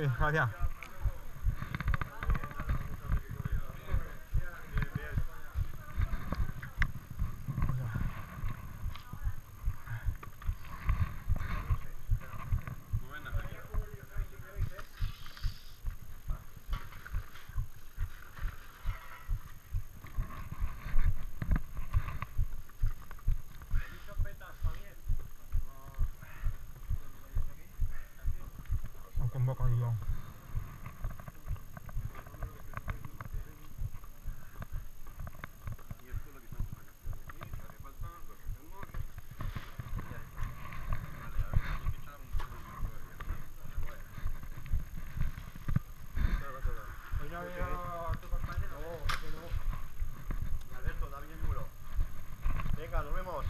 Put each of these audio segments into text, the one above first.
对趴下。Venga, nos vemos.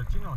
我经常